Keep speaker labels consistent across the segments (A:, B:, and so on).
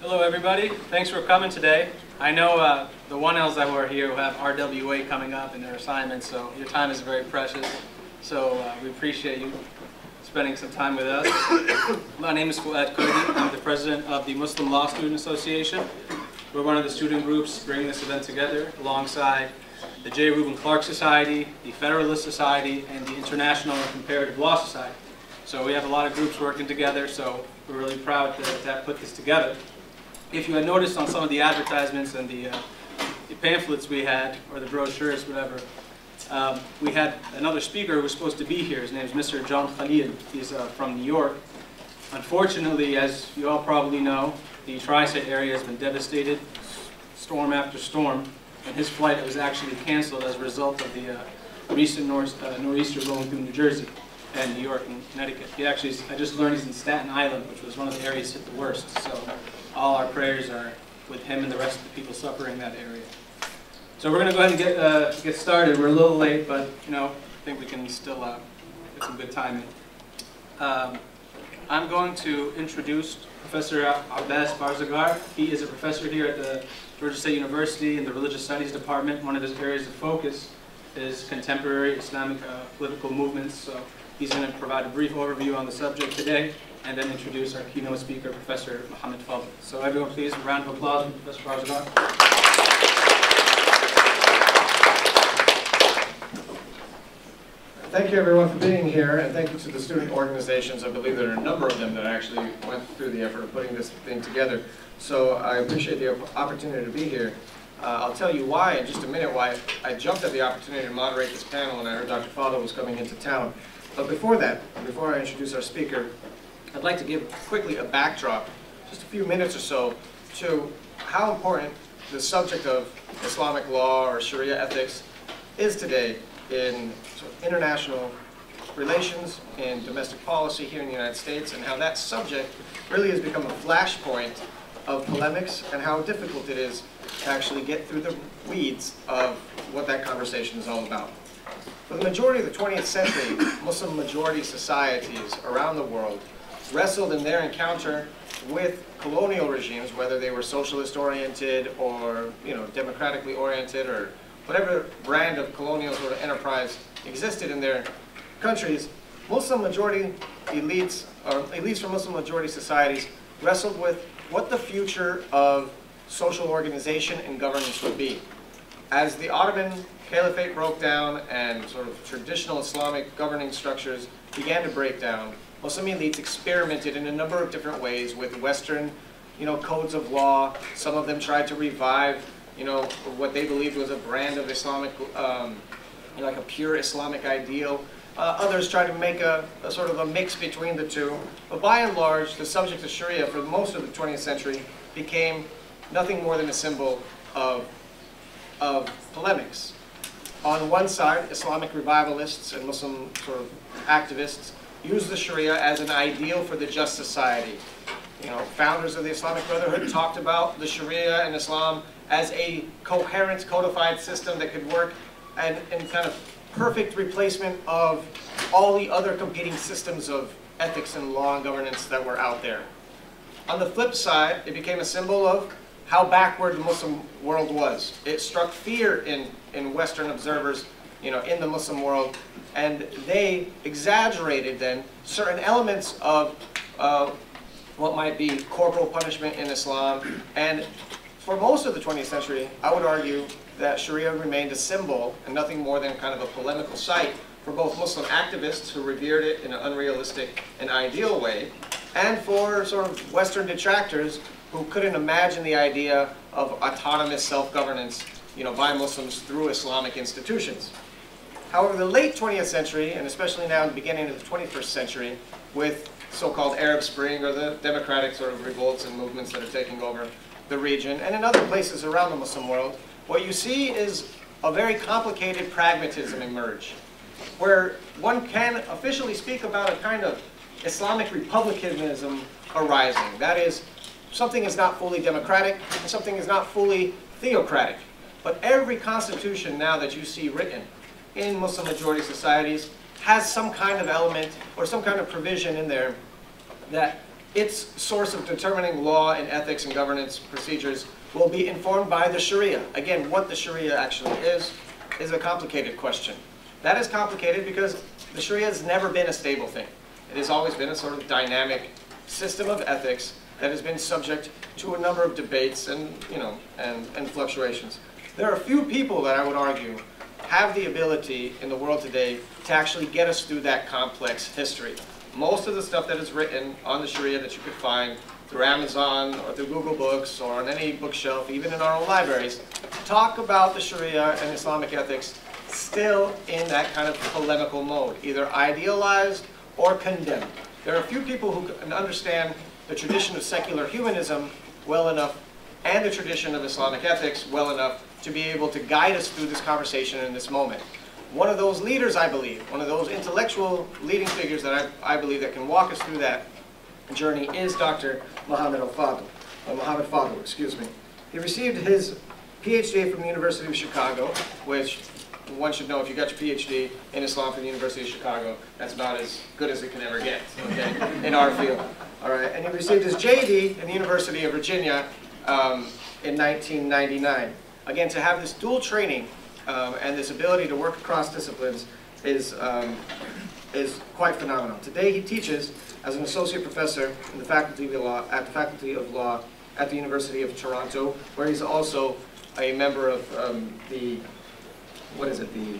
A: Hello, everybody. Thanks for coming today. I know uh, the 1Ls that were here have RWA coming up in their assignments, so your time is very precious. So uh, we appreciate you spending some time with us. My name is Fuad Koidi. I'm the president of the Muslim Law Student Association. We're one of the student groups bringing this event together alongside the J. Reuben Clark Society, the Federalist Society, and the International and Comparative Law Society. So we have a lot of groups working together, so we're really proud to, to put this together. If you had noticed on some of the advertisements and the, uh, the pamphlets we had, or the brochures, whatever, um, we had another speaker who was supposed to be here. His name is Mr. John Khalil. He's uh, from New York. Unfortunately, as you all probably know, the tri-state area has been devastated, storm after storm, and his flight was actually canceled as a result of the uh, recent north, uh, nor'easter blowing through New Jersey and New York and Connecticut. He actually, I just learned he's in Staten Island, which was one of the areas hit the worst. So all our prayers are with him and the rest of the people suffering that area. So we're going to go ahead and get, uh, get started. We're a little late, but you know, I think we can still uh, get some good timing. Um, I'm going to introduce Professor Abbas Barzegar. He is a professor here at the Georgia State University in the Religious Studies Department. One of his areas of focus is contemporary Islamic uh, political movements. So he's going to provide a brief overview on the subject today and then introduce our keynote speaker, Professor Mohammad Fadel. So everyone please, a round of applause for Professor Barzegar.
B: Thank you everyone for being here, and thank you to the student organizations. I believe there are a number of them that actually went through the effort of putting this thing together. So I appreciate the opportunity to be here. Uh, I'll tell you why in just a minute, why I jumped at the opportunity to moderate this panel and I heard Dr. Fadel was coming into town. But before that, before I introduce our speaker, I'd like to give quickly a backdrop, just a few minutes or so, to how important the subject of Islamic law or Sharia ethics is today in international relations and domestic policy here in the United States and how that subject really has become a flashpoint of polemics and how difficult it is to actually get through the weeds of what that conversation is all about. For the majority of the 20th century, Muslim majority societies around the world wrestled in their encounter with colonial regimes, whether they were socialist oriented or you know democratically oriented or whatever brand of colonial sort of enterprise existed in their countries, Muslim majority elites, or elites from Muslim majority societies, wrestled with what the future of social organization and governance would be. As the Ottoman Caliphate broke down and sort of traditional Islamic governing structures began to break down, Muslim elites experimented in a number of different ways with Western you know, codes of law. Some of them tried to revive you know, what they believed was a brand of Islamic, um, you know, like a pure Islamic ideal. Uh, others tried to make a, a, sort of a mix between the two. But by and large, the subject of Sharia for most of the 20th century became nothing more than a symbol of, of polemics. On one side, Islamic revivalists and Muslim sort of activists used the Sharia as an ideal for the just society. You know, founders of the Islamic Brotherhood talked about the Sharia and Islam as a coherent, codified system that could work and, and kind of perfect replacement of all the other competing systems of ethics and law and governance that were out there. On the flip side, it became a symbol of how backward the Muslim world was. It struck fear in, in Western observers you know, in the Muslim world, and they exaggerated then certain elements of uh, what might be corporal punishment in Islam and for most of the 20th century, I would argue that Sharia remained a symbol and nothing more than kind of a polemical site for both Muslim activists who revered it in an unrealistic and ideal way, and for sort of Western detractors who couldn't imagine the idea of autonomous self-governance you know, by Muslims through Islamic institutions. However, the late 20th century, and especially now in the beginning of the 21st century, with so-called Arab Spring or the democratic sort of revolts and movements that are taking over the region and in other places around the Muslim world, what you see is a very complicated pragmatism emerge, where one can officially speak about a kind of Islamic republicanism arising. That is, something is not fully democratic and something is not fully theocratic. But every constitution now that you see written in Muslim majority societies has some kind of element or some kind of provision in there that its source of determining law and ethics and governance procedures will be informed by the Sharia. Again, what the Sharia actually is, is a complicated question. That is complicated because the Sharia has never been a stable thing. It has always been a sort of dynamic system of ethics that has been subject to a number of debates and, you know, and, and fluctuations. There are a few people that I would argue have the ability in the world today to actually get us through that complex history. Most of the stuff that is written on the Sharia that you could find through Amazon or through Google Books or on any bookshelf, even in our own libraries, talk about the Sharia and Islamic ethics still in that kind of polemical mode, either idealized or condemned. There are a few people who can understand the tradition of secular humanism well enough and the tradition of Islamic ethics well enough to be able to guide us through this conversation in this moment. One of those leaders, I believe, one of those intellectual leading figures that I, I believe that can walk us through that journey is Dr. Muhammad al-Fadel, uh, Muhammad Fadel, excuse me. He received his PhD from the University of Chicago, which one should know if you got your PhD in Islam from the University of Chicago, that's about as good as it can ever get, okay, in our field. All right, and he received his JD in the University of Virginia um, in 1999. Again, to have this dual training um, and this ability to work across disciplines is, um, is quite phenomenal. Today he teaches as an associate professor in the faculty of law at the Faculty of Law at the University of Toronto, where he's also a member of um, the what is it, the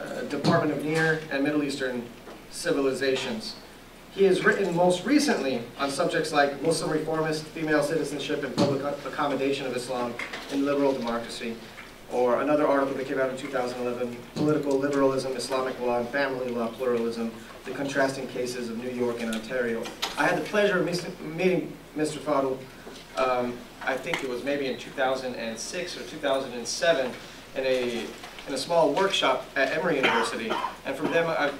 B: uh, Department of Near and Middle Eastern Civilizations. He has written most recently on subjects like Muslim reformist, female citizenship, and public accommodation of Islam in liberal democracy. Or another article that came out in 2011, Political Liberalism, Islamic Law, and Family Law Pluralism, the contrasting cases of New York and Ontario. I had the pleasure of meeting Mr. Fadel, um, I think it was maybe in 2006 or 2007, in a in a small workshop at Emory University. And from them, I've,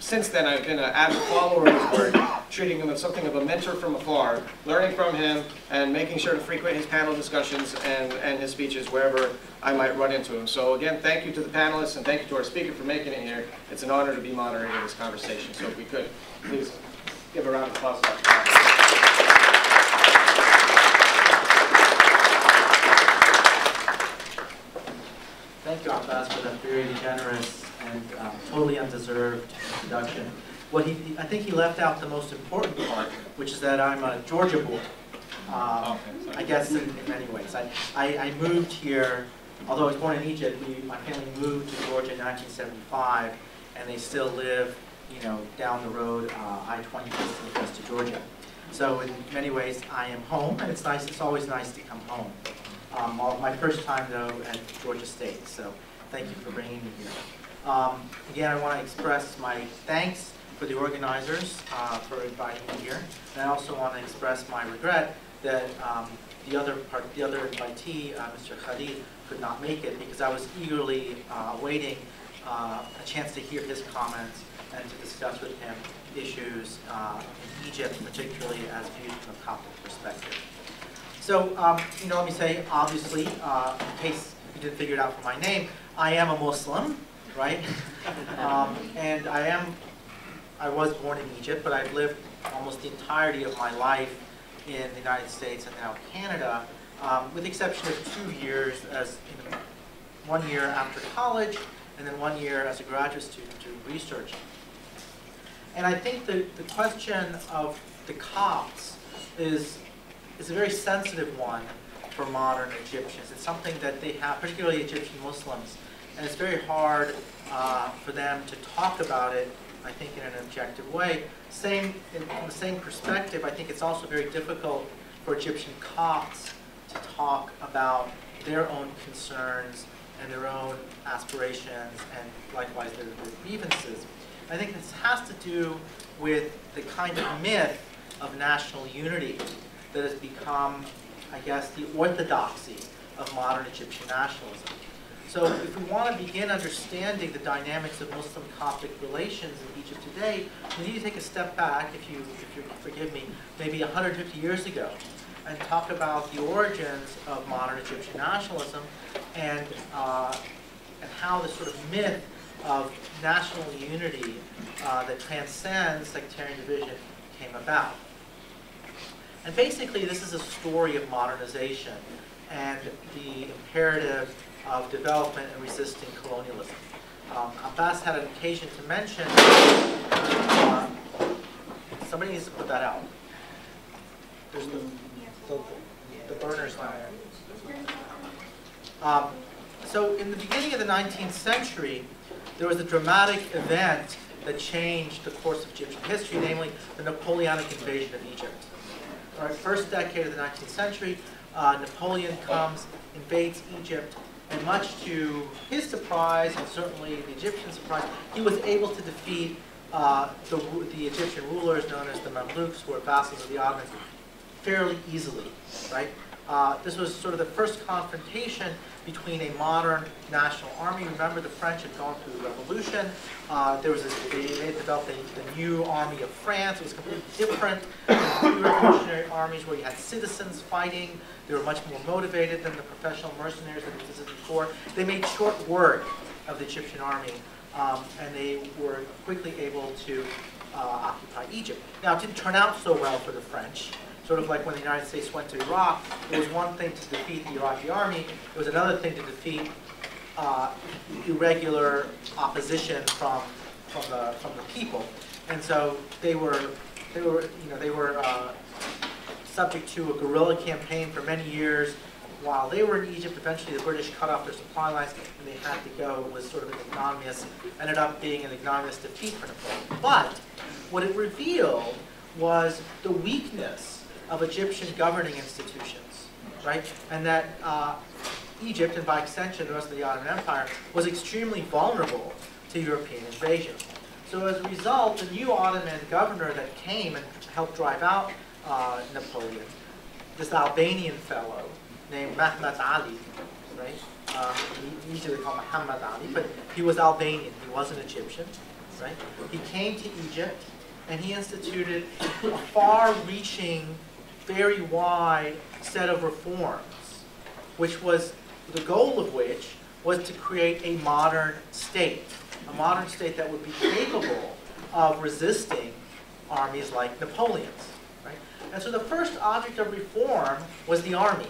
B: since then, I've been an avid follower of his work, treating him as something of a mentor from afar, learning from him and making sure to frequent his panel discussions and, and his speeches wherever I might run into him. So again, thank you to the panelists and thank you to our speaker for making it here. It's an honor to be moderating this conversation. So if we could, please give a round of applause.
C: Thank you, Abbas, for that very generous and um, totally undeserved introduction. What he, I think he left out the most important part, which is that I'm a Georgia boy. Uh, I guess in, in, many ways. I, I, I, moved here, although I was born in Egypt, we, my family moved to Georgia in 1975, and they still live, you know, down the road, uh, I-20 west to Georgia. So in many ways, I am home, and it's nice. It's always nice to come home. Um, my first time, though, at Georgia State, so thank you for bringing me here. Um, again, I want to express my thanks for the organizers uh, for inviting me here. And I also want to express my regret that um, the other part, the other invitee, uh, Mr. Khalid, could not make it because I was eagerly uh, awaiting uh, a chance to hear his comments and to discuss with him issues uh, in Egypt, particularly as viewed from a Coptic perspective. So, um, you know, let me say, obviously, uh, in case you didn't figure it out from my name, I am a Muslim, right? um, and I am, I was born in Egypt, but I've lived almost the entirety of my life in the United States and now Canada, um, with the exception of two years as you know, one year after college, and then one year as a graduate student doing research. And I think the, the question of the Copts is is a very sensitive one for modern Egyptians. It's something that they have, particularly Egyptian Muslims, and it's very hard uh, for them to talk about it, I think, in an objective way. Same, in, in the same perspective, I think it's also very difficult for Egyptian Copts to talk about their own concerns and their own aspirations and likewise their, their grievances. I think this has to do with the kind of myth of national unity that has become, I guess, the orthodoxy of modern Egyptian nationalism. So if we want to begin understanding the dynamics of Muslim-Coptic relations in Egypt today, we need to take a step back, if you, if you forgive me, maybe 150 years ago, and talk about the origins of modern Egyptian nationalism and, uh, and how this sort of myth of national unity uh, that transcends sectarian division came about. And basically, this is a story of modernization and the imperative of development and resisting colonialism. Um, Abbas had an occasion to mention, uh, somebody needs to put that out. There's the, the, the burners down there. Um, so in the beginning of the 19th century, there was a dramatic event that changed the course of Egyptian history, namely the Napoleonic invasion of Egypt. Right, first decade of the 19th century, uh, Napoleon comes, invades Egypt, and much to his surprise, and certainly the Egyptian surprise, he was able to defeat uh, the, the Egyptian rulers known as the Mamluks, who were vassals of the Ottomans, fairly easily, right? Uh, this was sort of the first confrontation between a modern national army. Remember, the French had gone through the revolution. Uh, there was a, they had developed a, the new army of France. It was completely different from the revolutionary armies where you had citizens fighting. They were much more motivated than the professional mercenaries that existed before. They made short work of the Egyptian army, um, and they were quickly able to uh, occupy Egypt. Now, it didn't turn out so well for the French sort of like when the United States went to Iraq, it was one thing to defeat the Iraqi army, it was another thing to defeat uh, irregular opposition from from the from the people, and so they were they were you know they were uh, subject to a guerrilla campaign for many years. While they were in Egypt, eventually the British cut off their supply lines and they had to go. It was sort of an ignominious, ended up being an ignominious defeat for Napoleon. But what it revealed was the weakness of Egyptian governing institutions, right? And that uh, Egypt, and by extension the rest of the Ottoman Empire, was extremely vulnerable to European invasion. So as a result, the new Ottoman governor that came and helped drive out uh, Napoleon, this Albanian fellow named Mehmet Ali, right? Uh, usually they call Muhammad Ali, but he was Albanian. He wasn't Egyptian, right? He came to Egypt and he instituted a far-reaching, very wide set of reforms, which was the goal of which was to create a modern state, a modern state that would be capable of resisting armies like Napoleon's. Right? And so the first object of reform was the army.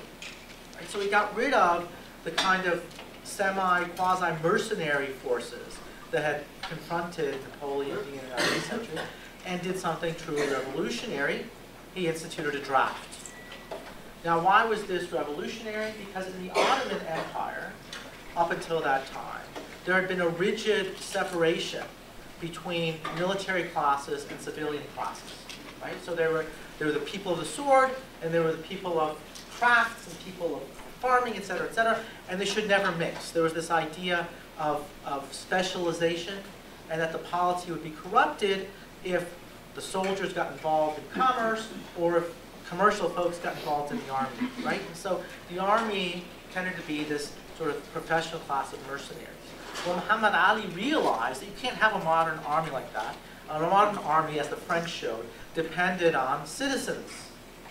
C: Right? So he got rid of the kind of semi-quasi-mercenary forces that had confronted Napoleon in the 19th century and did something truly revolutionary. He instituted a draft. Now, why was this revolutionary? Because in the Ottoman Empire, up until that time, there had been a rigid separation between military classes and civilian classes, right? So there were, there were the people of the sword, and there were the people of crafts, and people of farming, et cetera, et cetera, and they should never mix. There was this idea of, of specialization, and that the polity would be corrupted if the soldiers got involved in commerce, or if commercial folks got involved in the army, right? And so the army tended to be this sort of professional class of mercenaries. Well, Muhammad Ali realized that you can't have a modern army like that. Uh, a modern army, as the French showed, depended on citizens,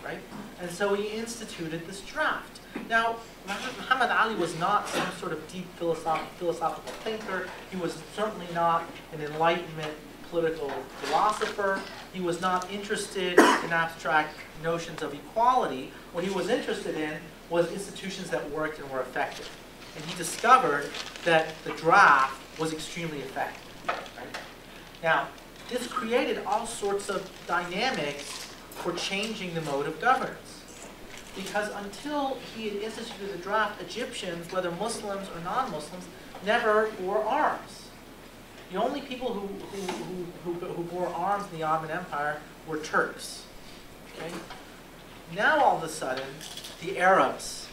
C: right? And so he instituted this draft. Now, Muhammad Ali was not some sort of deep philosoph philosophical thinker. He was certainly not an Enlightenment political philosopher. He was not interested in abstract notions of equality. What he was interested in was institutions that worked and were effective. And he discovered that the draft was extremely effective. Right? Now, this created all sorts of dynamics for changing the mode of governance. Because until he had instituted the draft, Egyptians, whether Muslims or non-Muslims, never wore arms. The only people who, who, who, who, bore arms in the Ottoman Empire were Turks. Okay? Now all of a sudden, the Arabs,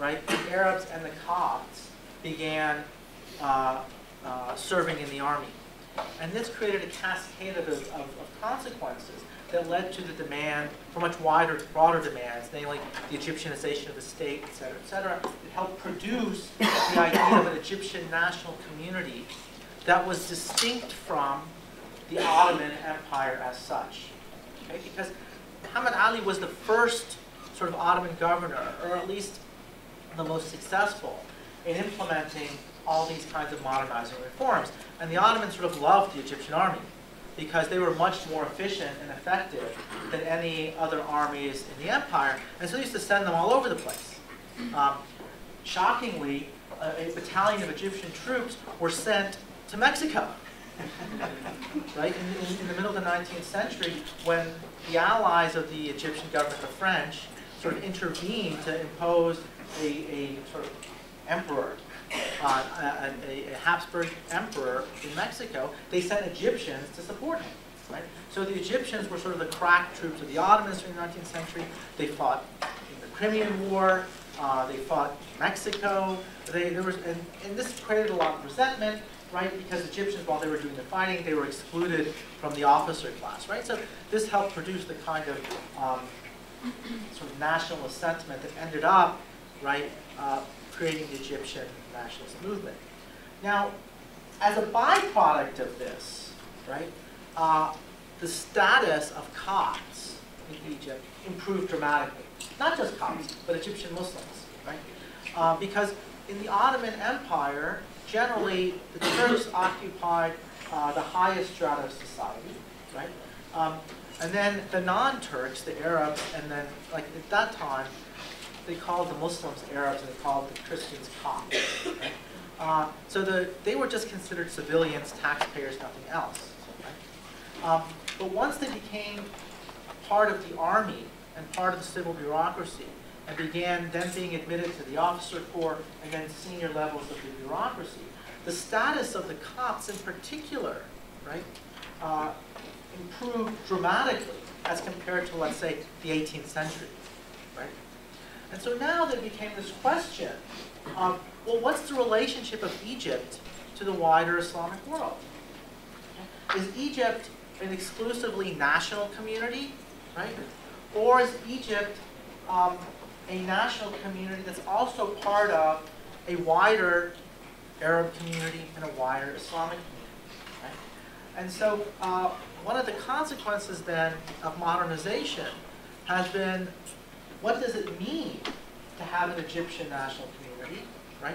C: right, the Arabs and the Copts began uh, uh, serving in the army. And this created a cascade of, of, of, consequences that led to the demand for much wider, broader demands, namely the Egyptianization of the state, et cetera, et cetera. It helped produce the idea of an Egyptian national community that was distinct from the Ottoman Empire as such. Okay? Because Muhammad Ali was the first sort of Ottoman governor, or at least the most successful, in implementing all these kinds of modernizing reforms. And the Ottomans sort of loved the Egyptian army. because they were much more efficient and effective than any other armies in the empire, and so they used to send them all over the place. Um, shockingly, a, a battalion of Egyptian troops were sent to Mexico. right? In, in, the middle of the 19th century, when the allies of the Egyptian government, the French, sort of intervened to impose a, a sort of emperor, uh, a, a, a, Habsburg emperor in Mexico, they sent Egyptians to support him. Right? So the Egyptians were sort of the crack troops of the Ottomans during the 19th century. They fought in the Crimean War. Uh, they fought Mexico. They, there was, and, and this created a lot of resentment right? Because Egyptians, while they were doing the fighting, they were excluded from the officer class, right? So this helped produce the kind of um, sort of nationalist sentiment that ended up, right, uh, creating the Egyptian nationalist movement. Now, as a byproduct of this, right, uh, the status of Copts in Egypt improved dramatically. Not just Copts, but Egyptian Muslims, right? Uh, because in the Ottoman Empire, generally, the Turks occupied uh, the highest strata of society, right? Um, and then the non-Turks, the Arabs, and then, like at that time, they called the Muslims Arabs and they called the Christians Copts. Right? Uh, so the, they were just considered civilians, taxpayers, nothing else. Right? Um, but once they became part of the army and part of the civil bureaucracy, and began then being admitted to the officer corps and then senior levels of the bureaucracy. The status of the Copts in particular, right, uh, improved dramatically as compared to, let's say, the 18th century, right? And so now there became this question of, well, what's the relationship of Egypt to the wider Islamic world? Is Egypt an exclusively national community, right? Or is Egypt um, a national community that's also part of a wider Arab community and a wider Islamic community. Right? And so uh, one of the consequences then of modernization has been what does it mean to have an Egyptian national community, right?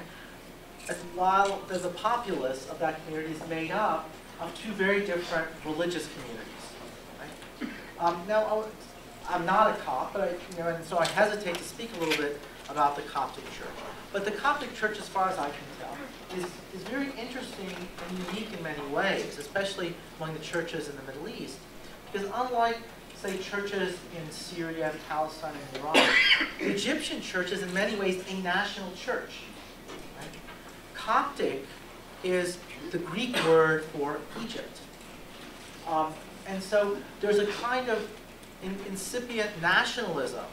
C: As while there's a populace of that community is made up of two very different religious communities, right? Um, now, I'm not a Copt, but I, you know, and so I hesitate to speak a little bit about the Coptic Church. But the Coptic Church, as far as I can tell, is, is very interesting and unique in many ways, especially among the churches in the Middle East. Because unlike, say, churches in Syria, Palestine, and Iran, the Egyptian church is in many ways a national church. Right? Coptic is the Greek word for Egypt. Um, and so there's a kind of incipient nationalism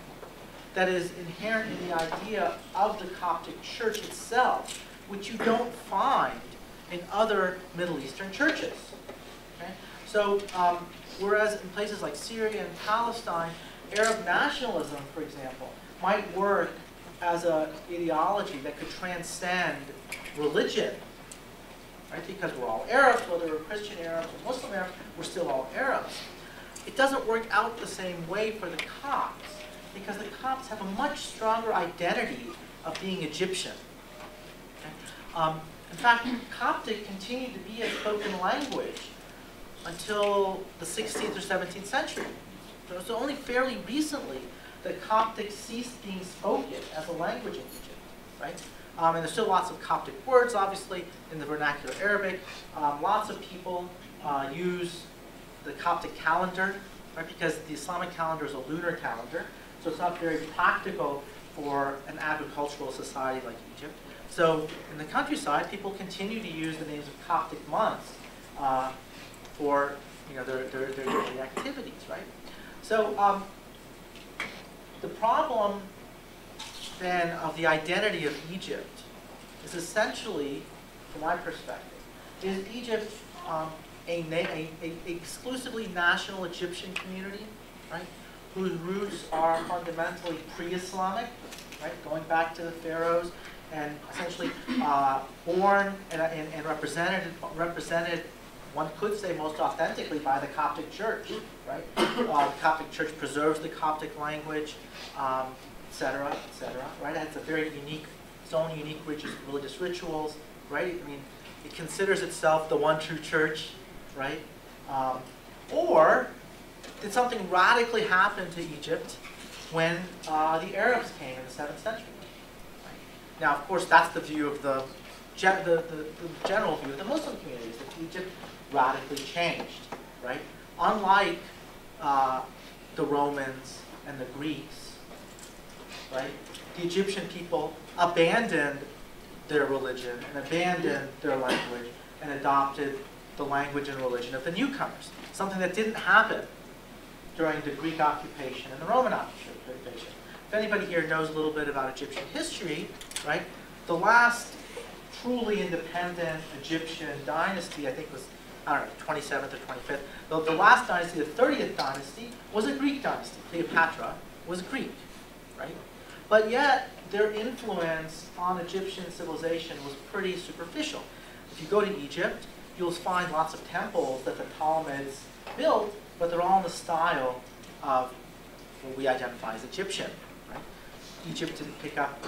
C: that is inherent in the idea of the Coptic Church itself, which you don't find in other Middle Eastern churches. Okay? So, um, whereas in places like Syria and Palestine, Arab nationalism, for example, might work as an ideology that could transcend religion, right? Because we're all Arabs, whether we're Christian Arabs or Muslim Arabs, we're still all Arabs. It doesn't work out the same way for the Copts because the Copts have a much stronger identity of being Egyptian. Okay? Um, in fact, Coptic continued to be a spoken language until the 16th or 17th century. So it's only fairly recently that Coptic ceased being spoken as a language in Egypt, right? Um, and there's still lots of Coptic words, obviously, in the vernacular Arabic. Um, lots of people uh, use the Coptic calendar, right? Because the Islamic calendar is a lunar calendar, so it's not very practical for an agricultural society like Egypt. So in the countryside, people continue to use the names of Coptic months uh, for you know their, their, their daily activities, right? So um, the problem then of the identity of Egypt is essentially, from my perspective, is Egypt um, a, a, a, exclusively national Egyptian community, right, whose roots are fundamentally pre-Islamic, right, going back to the pharaohs, and essentially uh, born and, and, and, represented, represented, one could say most authentically by the Coptic Church, right? Uh, the Coptic Church preserves the Coptic language, um, et cetera, et cetera, right? It has a very unique, its own unique religious, religious rituals, right? I mean, it considers itself the one true church, right? Um, or did something radically happen to Egypt when uh, the Arabs came in the 7th century? Now, of course, that's the view of the, gen- the, the, the general view of the Muslim communities, that Egypt radically changed, right? Unlike uh, the Romans and the Greeks, right? The Egyptian people abandoned their religion and abandoned their language and adopted the language and religion of the newcomers, something that didn't happen during the Greek occupation and the Roman occupation. If anybody here knows a little bit about Egyptian history, right, the last truly independent Egyptian dynasty, I think was, I don't know, 27th or 25th. The, the last dynasty, the 30th dynasty, was a Greek dynasty. Cleopatra was Greek, right? But yet, their influence on Egyptian civilization was pretty superficial. If you go to Egypt, you'll find lots of temples that the Ptolemies built, but they're all in the style of what we identify as Egyptian. Right? Egypt didn't pick up,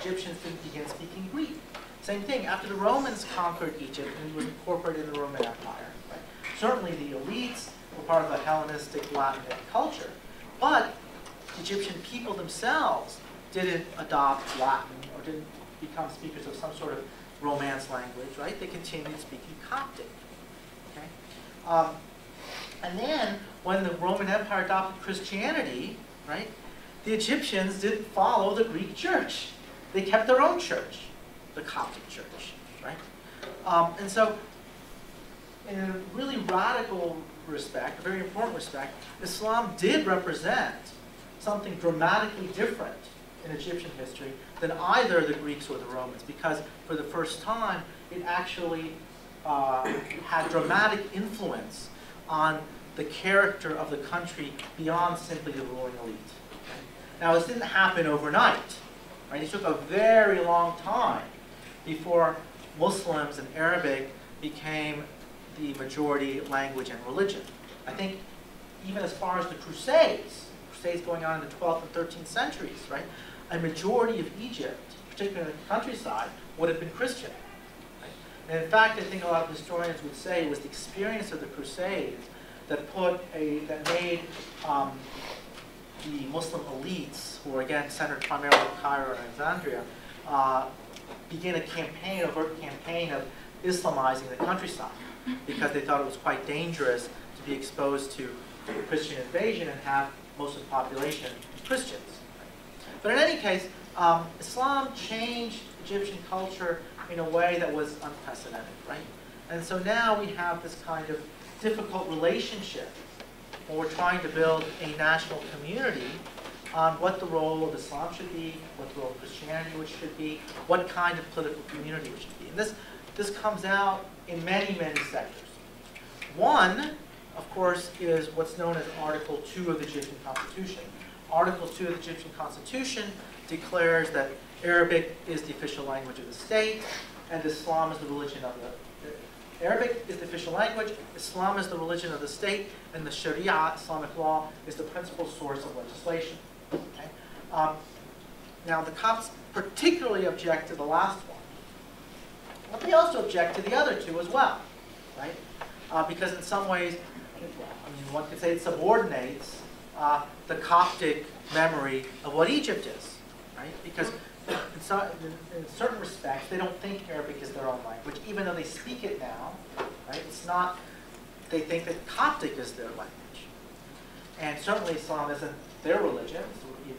C: Egyptians didn't begin speaking Greek. Same thing, after the Romans conquered Egypt and was incorporated in the Roman Empire. Right? Certainly the elites were part of the Hellenistic Latin culture, but Egyptian people themselves didn't adopt Latin or didn't become speakers of some sort of Romance language, right? They continued speaking Coptic. Okay? Um, and then, when the Roman Empire adopted Christianity, right, the Egyptians didn't follow the Greek church. They kept their own church, the Coptic church, right? Um, and so, in a really radical respect, a very important respect, Islam did represent something dramatically different in Egyptian history than either the Greeks or the Romans, because for the first time, it actually uh, had dramatic influence on the character of the country beyond simply the ruling elite. Now, this didn't happen overnight. Right? It took a very long time before Muslims and Arabic became the majority language and religion. I think even as far as the Crusades, Crusades going on in the 12th and 13th centuries, right? A majority of Egypt, particularly the countryside, would have been Christian. And in fact, I think a lot of historians would say it was the experience of the Crusades that put a that made um, the Muslim elites, who were again centered primarily in Cairo and Alexandria, uh, begin a campaign, a overt campaign of Islamizing the countryside, because they thought it was quite dangerous to be exposed to Christian invasion and have most of the population Christians. But in any case, um, Islam changed Egyptian culture in a way that was unprecedented, right? And so now we have this kind of difficult relationship when we're trying to build a national community on what the role of Islam should be, what the role of Christianity should be, what kind of political community we should be. And this, this comes out in many, many sectors. One, of course, is what's known as Article 2 of the Egyptian Constitution. Article 2 of the Egyptian Constitution declares that Arabic is the official language of the state, and Islam is the religion of the Arabic is the official language, Islam is the religion of the state, and the Sharia, Islamic law, is the principal source of legislation. Okay? Um, now, the Copts particularly object to the last one, but they also object to the other two as well, right? Uh, because in some ways, I mean, one could say it subordinates uh, the Coptic memory of what Egypt is, right? Because in, so, in, in, certain respects, they don't think Arabic is their own language, even though they speak it now, right? It's not, they think that Coptic is their language. And certainly Islam isn't their religion,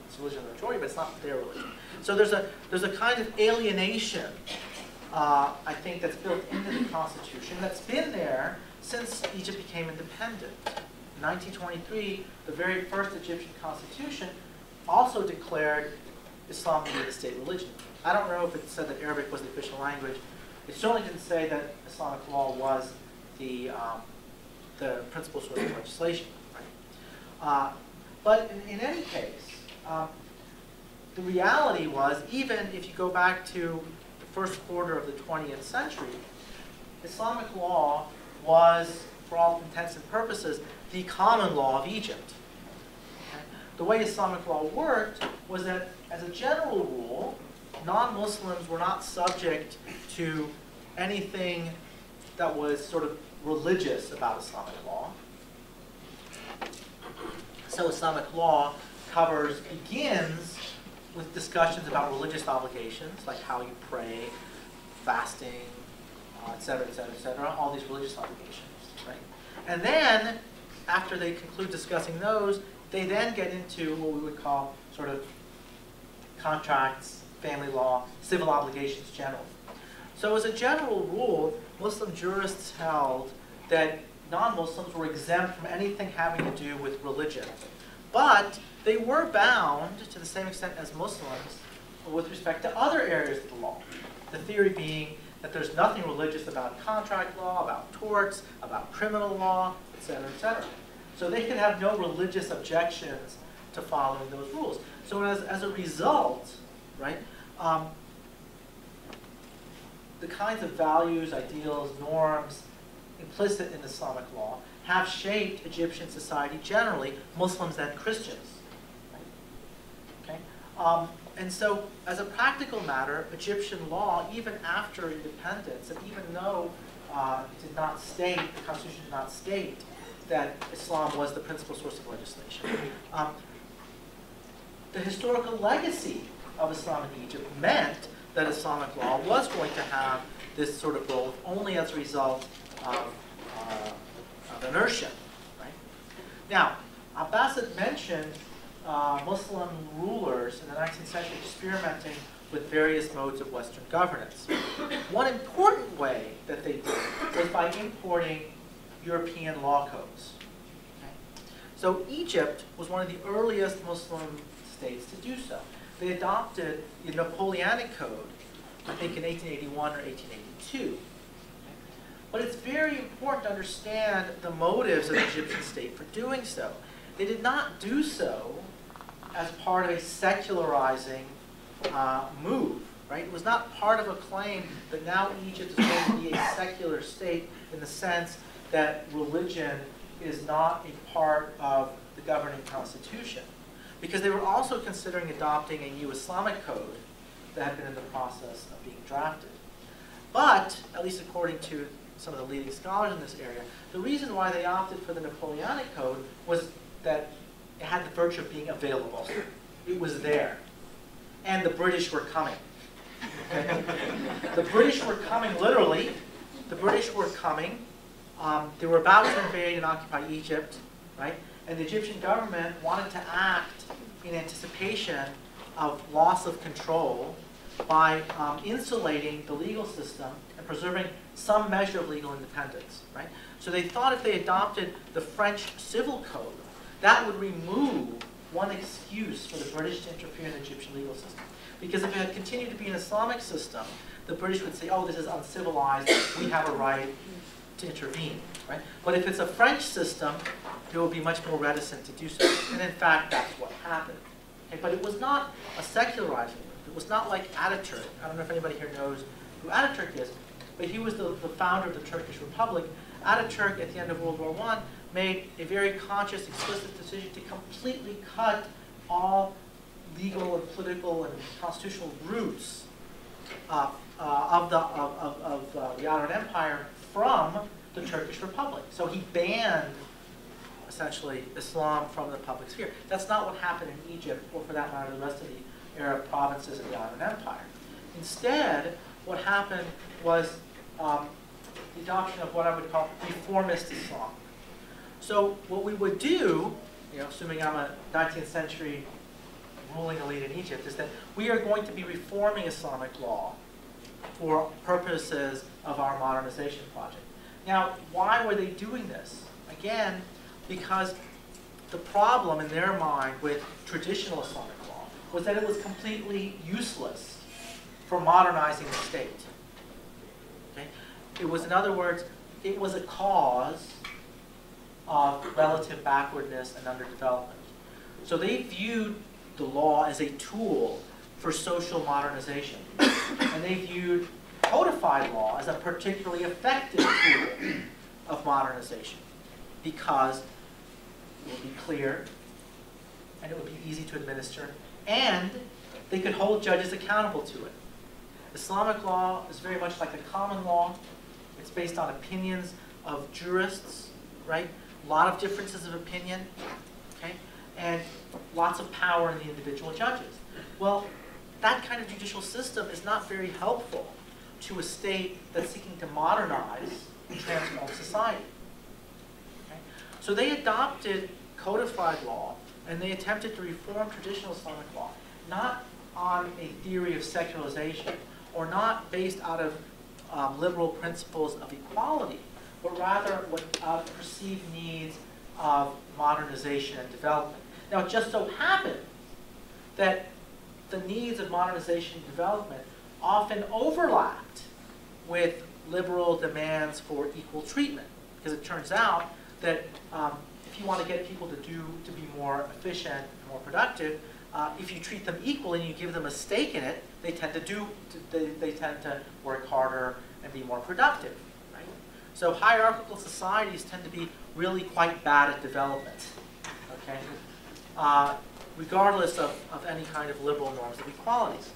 C: it's the religion of the majority, but it's not their religion. So there's a, there's a kind of alienation, uh, I think, that's built into the Constitution that's been there since Egypt became independent. In 1923, the very first Egyptian constitution also declared Islam to be the state religion. I don't know if it said that Arabic was the official language. It certainly didn't say that Islamic law was the, um, the principal source of legislation. Uh, but in, in, any case, um, the reality was, even if you go back to the first quarter of the 20th century, Islamic law was, for all intents and purposes, the common law of Egypt. The way Islamic law worked was that as a general rule, non-Muslims were not subject to anything that was sort of religious about Islamic law. So Islamic law covers, begins with discussions about religious obligations, like how you pray, fasting, uh, et cetera, et cetera, et cetera, all these religious obligations, right? And then, after they conclude discussing those, they then get into what we would call sort of contracts, family law, civil obligations generally. So as a general rule, Muslim jurists held that non-Muslims were exempt from anything having to do with religion. But they were bound, to the same extent as Muslims, with respect to other areas of the law. The theory being that there's nothing religious about contract law, about torts, about criminal law, cetera, et cetera. So they could have no religious objections to following those rules. So as, as a result, right, um, the kinds of values, ideals, norms implicit in Islamic law have shaped Egyptian society generally, Muslims and Christians. Okay? Um, and so, as a practical matter, Egyptian law, even after independence, and even though uh, it did not state, the Constitution did not state that Islam was the principal source of legislation, um, the historical legacy of Islam in Egypt meant that Islamic law was going to have this sort of role only as a result of, uh, of inertia. Right? Now, Abbasid mentioned uh, Muslim rulers in the 19th century experimenting with various modes of Western governance. One important way that they did was by importing European law codes. Okay? So Egypt was one of the earliest Muslim states to do so. They adopted the Napoleonic Code, I think in 1881 or 1882. But it's very important to understand the motives of the Egyptian state for doing so. They did not do so as part of a secularizing uh, move, right? It was not part of a claim that now Egypt is going to be a secular state in the sense that religion is not a part of the governing constitution. Because they were also considering adopting a new Islamic code that had been in the process of being drafted. But, at least according to some of the leading scholars in this area, the reason why they opted for the Napoleonic Code was that it had the virtue of being available. It was there. And the British were coming. The British were coming literally. The British were coming. Um, they were about to invade and occupy Egypt, right? And the Egyptian government wanted to act in anticipation of loss of control by um, insulating the legal system and preserving some measure of legal independence, right? So they thought if they adopted the French civil code, that would remove one excuse for the British to interfere in the Egyptian legal system. Because if it had continued to be an Islamic system, the British would say, oh, this is uncivilized, we have a right to intervene, right? But if it's a French system, they will be much more reticent to do so. And in fact, that's what happened. Okay, but it was not a secularizing move. It was not like Ataturk. I don't know if anybody here knows who Ataturk is, but he was the, the founder of the Turkish Republic. Ataturk, at the end of World War I, made a very conscious, explicit decision to completely cut all legal and political and constitutional roots uh, uh, of the, of, of, of uh, the Ottoman Empire from the Turkish Republic. So he banned, essentially, Islam from the public sphere. That's not what happened in Egypt, or for that matter, the rest of the Arab provinces of the Ottoman Empire. Instead, what happened was um, the adoption of what I would call reformist Islam. So what we would do, you know, assuming I'm a 19th century ruling elite in Egypt, is that we are going to be reforming Islamic law for purposes of our modernization project. Now, why were they doing this? Again, because the problem in their mind with traditional Islamic law was that it was completely useless for modernizing the state. Okay? It was, in other words, it was a cause of relative backwardness and underdevelopment. So they viewed the law as a tool for social modernization. and they viewed codified law as a particularly effective tool of modernization because it would be clear and it would be easy to administer and they could hold judges accountable to it. Islamic law is very much like the common law. It's based on opinions of jurists, right? A lot of differences of opinion, okay? And lots of power in the individual judges. Well, that kind of judicial system is not very helpful to a state that's seeking to modernize and transform society. Okay? So they adopted codified law and they attempted to reform traditional Islamic law, not on a theory of secularization or not based out of um, liberal principles of equality, but rather what uh, perceived needs of modernization and development. Now, it just so happened that the needs of modernization and development often overlapped with liberal demands for equal treatment. Because it turns out that um, if you want to get people to do to be more efficient and more productive, uh, if you treat them equally and you give them a stake in it, they tend to do they, they tend to work harder and be more productive. Right? So hierarchical societies tend to be really quite bad at development. Okay, uh, regardless of, of any kind of liberal norms of equalities.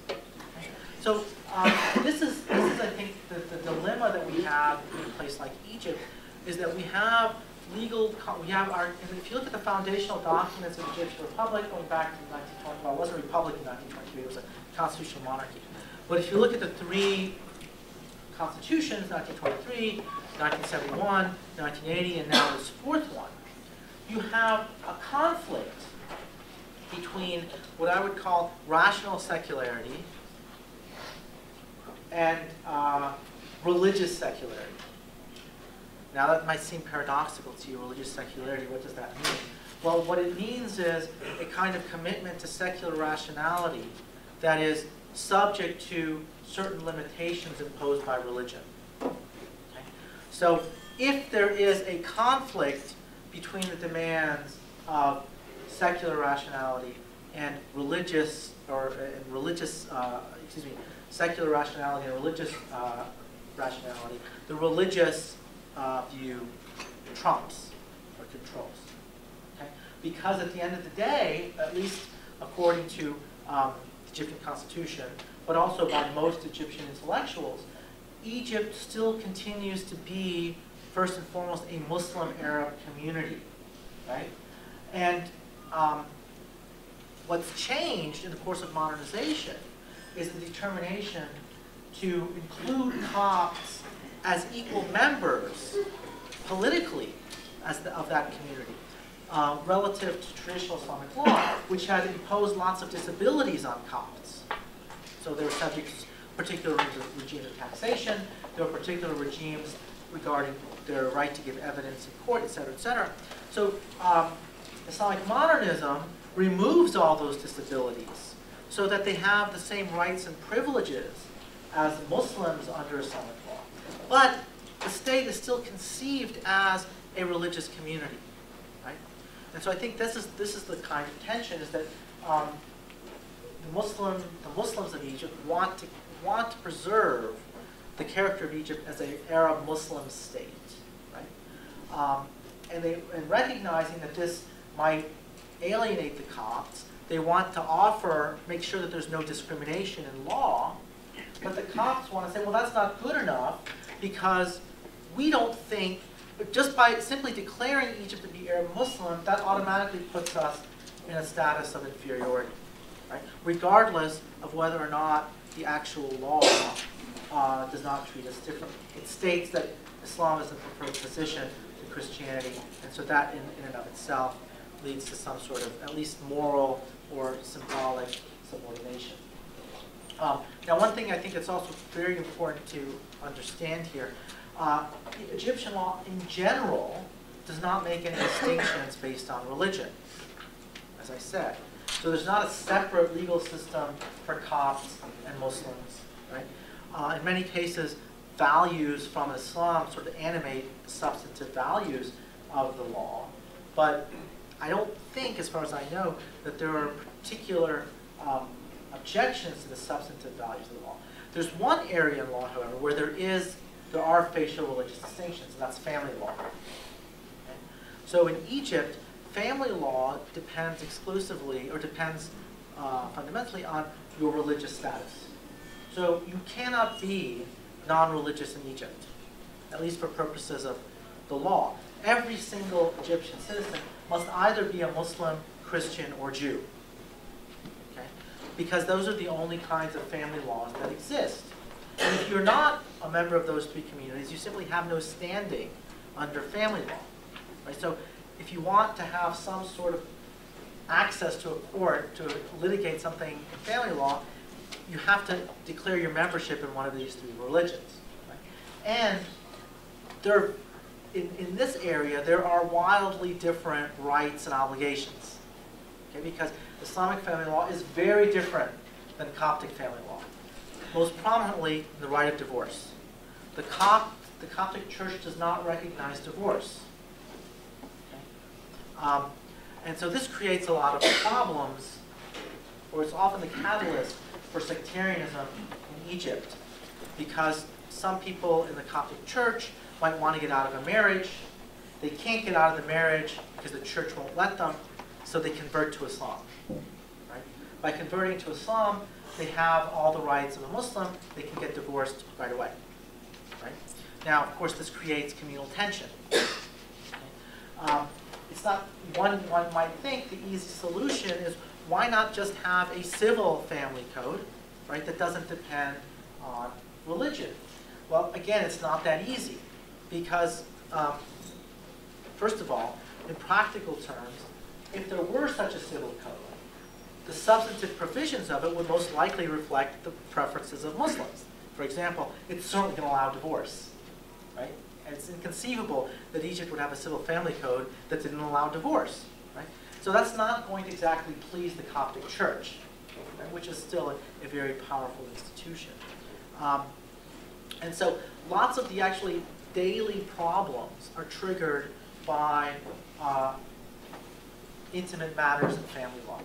C: So um, this is this is I think the, the dilemma that we have in a place like Egypt is that we have legal we have our and if you look at the foundational documents of the Egyptian Republic going back to 1920 well it wasn't a republic in 1923 it was a constitutional monarchy but if you look at the three constitutions 1923 1971 1980 and now this fourth one you have a conflict between what I would call rational secularity and uh, religious secularity. Now that might seem paradoxical to you, religious secularity, what does that mean? Well, what it means is a kind of commitment to secular rationality that is subject to certain limitations imposed by religion. Okay? So if there is a conflict between the demands of secular rationality and religious, or uh, religious, uh, excuse me, secular rationality and religious uh, rationality, the religious uh, view trumps or controls. Okay? Because at the end of the day, at least according to um, the Egyptian constitution, but also by most Egyptian intellectuals, Egypt still continues to be, first and foremost, a Muslim Arab community, right? And um, what's changed in the course of modernization is the determination to include Copts as equal members politically as the, of that community uh, relative to traditional Islamic law, which had imposed lots of disabilities on Copts. So they were subject to particular regimes of taxation, there were particular regimes regarding their right to give evidence in court, et cetera, et cetera. So um, Islamic modernism removes all those disabilities so that they have the same rights and privileges as Muslims under Islamic law. But the state is still conceived as a religious community, right? And so I think this is this is the kind of tension is that um, the Muslim the Muslims of Egypt want to want to preserve the character of Egypt as an Arab Muslim state, right? Um, and they and recognizing that this might alienate the Copts, they want to offer, make sure that there's no discrimination in law, but the Copts want to say, well, that's not good enough because we don't think, just by simply declaring Egypt to be Arab Muslim, that automatically puts us in a status of inferiority, right? Regardless of whether or not the actual law uh, does not treat us differently. It states that Islam is a preferred position to Christianity, and so that in, in and of itself leads to some sort of at least moral or symbolic subordination. Um, now, one thing I think it's also very important to understand here, uh, Egyptian law in general does not make any distinctions based on religion, as I said. So there's not a separate legal system for Copts and Muslims, right? Uh, in many cases, values from Islam sort of animate substantive values of the law, but I don't think, as far as I know, that there are particular um, objections to the substantive values of the law. There's one area in law, however, where there is there are facial religious distinctions, and that's family law. Okay? So in Egypt, family law depends exclusively, or depends uh, fundamentally on your religious status. So you cannot be non-religious in Egypt, at least for purposes of the law. Every single Egyptian citizen must either be a Muslim, Christian, or Jew. Okay? Because those are the only kinds of family laws that exist. And if you're not a member of those three communities, you simply have no standing under family law. Right? So if you want to have some sort of access to a court to litigate something in family law, you have to declare your membership in one of these three religions. Right? And there, in, in this area, there are wildly different rights and obligations. Okay? Because Islamic family law is very different than Coptic family law. Most prominently, the right of divorce. The, the Coptic Church does not recognize divorce. Okay? Um, and so this creates a lot of problems, or it's often the catalyst for sectarianism in Egypt, because some people in the Coptic Church might want to get out of a marriage. They can't get out of the marriage because the church won't let them, so they convert to Islam. Right? By converting to Islam, they have all the rights of a Muslim. They can get divorced right away. Right? Now, of course, this creates communal tension. Um, it's not one one might think the easy solution is why not just have a civil family code, right, that doesn't depend on religion? Well, again, it's not that easy because, um, first of all, in practical terms, if there were such a civil code, the substantive provisions of it would most likely reflect the preferences of Muslims. For example, it's certainly going to allow divorce, right? And it's inconceivable that Egypt would have a civil family code that didn't allow divorce, right? So that's not going to exactly please the Coptic Church, right? which is still a, a very powerful institution. Um, and so lots of the actually daily problems are triggered by uh, intimate matters in family law,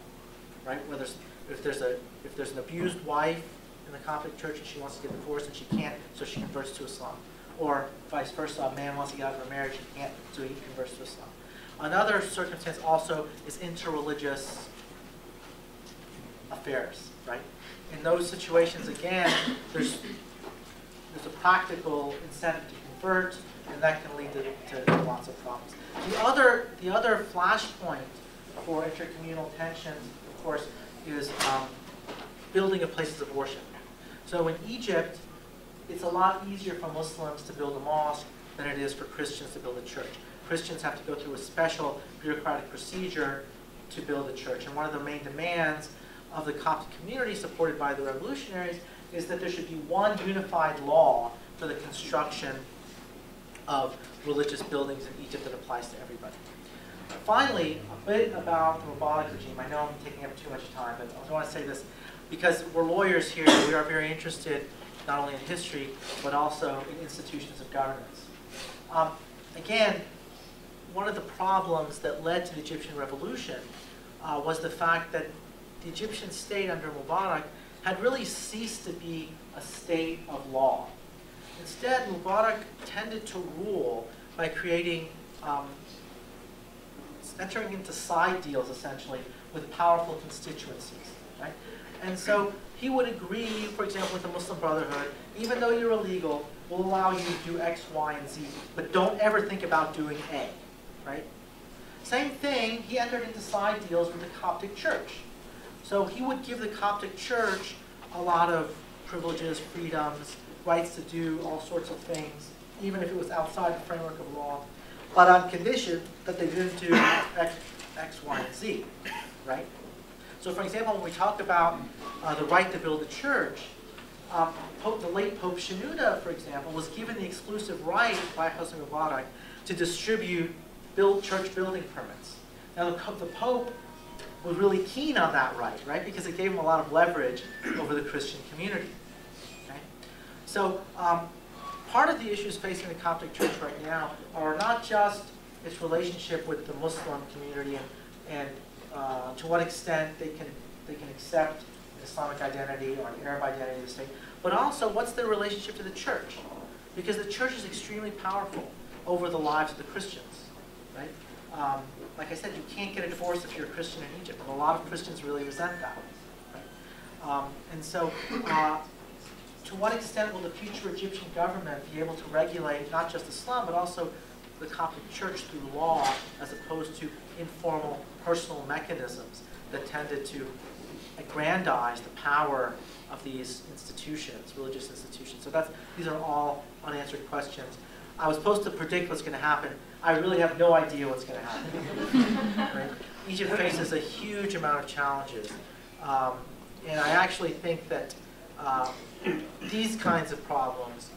C: right? Whether if there's a if there's an abused wife in the Coptic Church and she wants to get divorced and she can't, so she converts to Islam, or vice versa, a man wants to get out of a marriage and can't, so he converts to Islam. Another circumstance also is interreligious affairs, right? In those situations, again, there's there's a practical incentive to convert, and that can lead to, to lots of problems. The other, the other flashpoint for intercommunal tensions, of course, is um, building of places of worship. So in Egypt, it's a lot easier for Muslims to build a mosque than it is for Christians to build a church. Christians have to go through a special bureaucratic procedure to build a church. And one of the main demands of the Coptic community, supported by the revolutionaries, is that there should be one unified law for the construction of religious buildings in Egypt that applies to everybody. Finally, a bit about the Mubarak regime. I know I'm taking up too much time, but I want to say this because we're lawyers here. We are very interested not only in history, but also in institutions of governance. Um, again, one of the problems that led to the Egyptian revolution uh, was the fact that the Egyptian state under Mubarak had really ceased to be a state of law. Instead, Mubarak tended to rule by creating, um, entering into side deals essentially with powerful constituencies, right? And so he would agree, for example, with the Muslim Brotherhood, even though you're illegal, we'll allow you to do X, Y, and Z, but don't ever think about doing A, right? Same thing, he entered into side deals with the Coptic Church. So he would give the Coptic Church a lot of privileges, freedoms, rights to do all sorts of things, even if it was outside the framework of law, but on condition that they didn't do X, X Y, and Z, right? So for example, when we talk about uh, the right to build a church, um, Pope, the late Pope Shenouda, for example, was given the exclusive right by Hosni Mubarak to distribute build church building permits. Now the, the Pope was really keen on that right, right? Because it gave him a lot of leverage over the Christian community. So um, part of the issues facing the Coptic Church right now are not just its relationship with the Muslim community and, and uh, to what extent they can they can accept Islamic identity or an Arab identity of the state, but also what's their relationship to the church, because the church is extremely powerful over the lives of the Christians, right? Um, like I said, you can't get a divorce if you're a Christian in Egypt, and a lot of Christians really resent that. Right? Um, and so, uh, to what extent will the future Egyptian government be able to regulate not just Islam, but also the Coptic Church through law as opposed to informal personal mechanisms that tended to aggrandize the power of these institutions, religious institutions. So that's, these are all unanswered questions. I was supposed to predict what's going to happen. I really have no idea what's going to happen. Right? Egypt faces a huge amount of challenges. Um, and I actually think that uh, these kinds of problems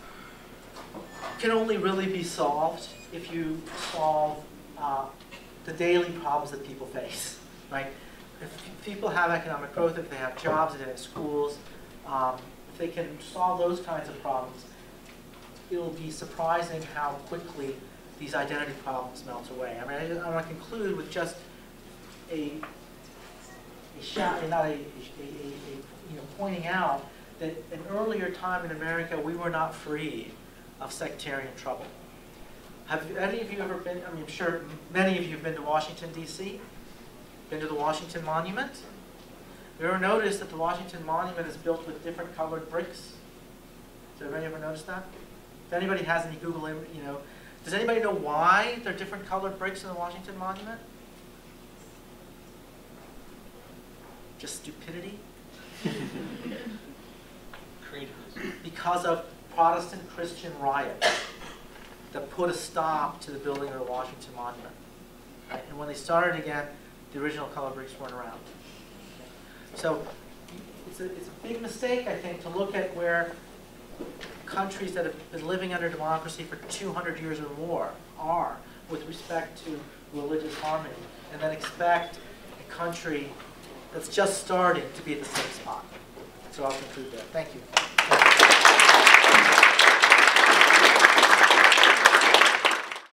C: can only really be solved if you solve uh, the daily problems that people face, right? If people have economic growth, if they have jobs, if they have schools, um, if they can solve those kinds of problems, it'll be surprising how quickly these identity problems melt away. I mean, I, I want to conclude with just a, a shout, not a, a, a, a, you know, pointing out that an earlier time in America, we were not free of sectarian trouble. Have any of you ever been, I mean, I'm sure many of you have been to Washington DC? Been to the Washington Monument? You ever notice that the Washington Monument is built with different colored bricks? Has anybody ever noticed that? If anybody has any Google, you know, does anybody know why there are different colored bricks in the Washington Monument? Just stupidity? Because of Protestant Christian riots that put a stop to the building of the Washington Monument. Right? And when they started again, the original color bricks weren't around. So it's a, it's a big mistake, I think, to look at where countries that have been living under democracy for 200 years or more are with respect to religious harmony, and then expect a country that's just starting to be at the same spot. So I'll conclude there. Thank you.